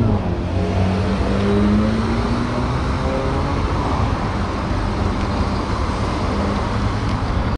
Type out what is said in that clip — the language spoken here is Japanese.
うん